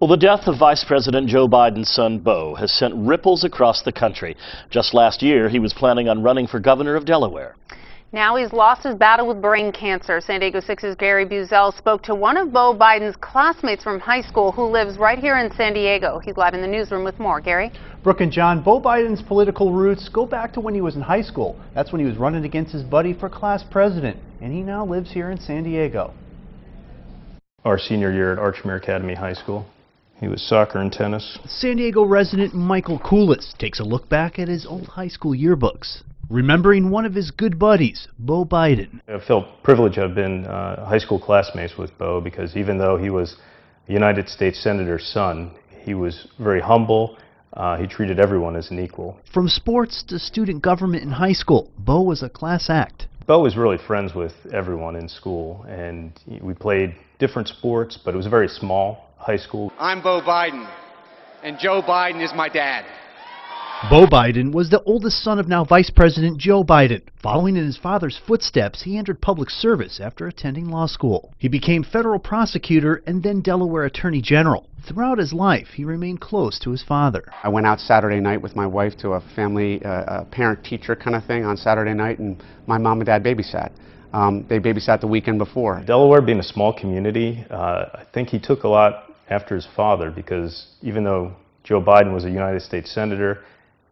Well, the death of Vice President Joe Biden's son, Beau, has sent ripples across the country. Just last year, he was planning on running for governor of Delaware. Now he's lost his battle with brain cancer. San Diego 6's Gary Buzel spoke to one of Beau Biden's classmates from high school who lives right here in San Diego. He's live in the newsroom with more. Gary? Brooke and John, Beau Biden's political roots go back to when he was in high school. That's when he was running against his buddy for class president, and he now lives here in San Diego. Our senior year at Archmere Academy High School. He was soccer and tennis. San Diego resident Michael Kulis takes a look back at his old high school yearbooks, remembering one of his good buddies, Beau Biden. I felt privileged to have been uh, high school classmates with Beau because even though he was a United States Senator's son, he was very humble. Uh, he treated everyone as an equal. From sports to student government in high school, Beau was a class act. Beau was really friends with everyone in school, and we played different sports, but it was very small high school. I'm Beau Biden, and Joe Biden is my dad. Beau Biden was the oldest son of now Vice President Joe Biden. Following in his father's footsteps, he entered public service after attending law school. He became federal prosecutor and then Delaware Attorney General. Throughout his life, he remained close to his father. I went out Saturday night with my wife to a family, uh, a parent-teacher kind of thing on Saturday night, and my mom and dad babysat. Um, they babysat the weekend before. Delaware being a small community, uh, I think he took a lot after his father because even though Joe Biden was a United States Senator,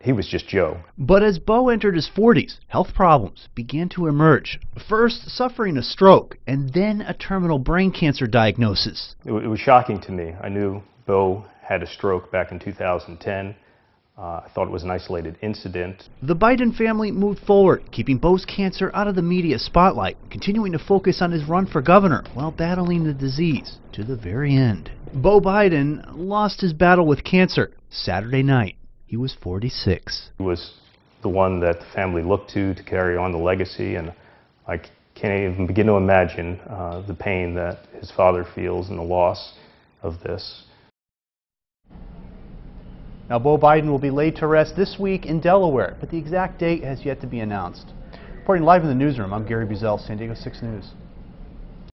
he was just Joe. But as Beau entered his 40s, health problems began to emerge. First, suffering a stroke, and then a terminal brain cancer diagnosis. It, it was shocking to me. I knew Beau had a stroke back in 2010. Uh, I thought it was an isolated incident. The Biden family moved forward, keeping Beau's cancer out of the media spotlight, continuing to focus on his run for governor while battling the disease to the very end. Beau Biden lost his battle with cancer Saturday night. He was 46. He was the one that the family looked to to carry on the legacy, and I can't even begin to imagine uh, the pain that his father feels and the loss of this. Now, Beau Biden will be laid to rest this week in Delaware, but the exact date has yet to be announced. Reporting live in the newsroom, I'm Gary Buzel, San Diego 6 News.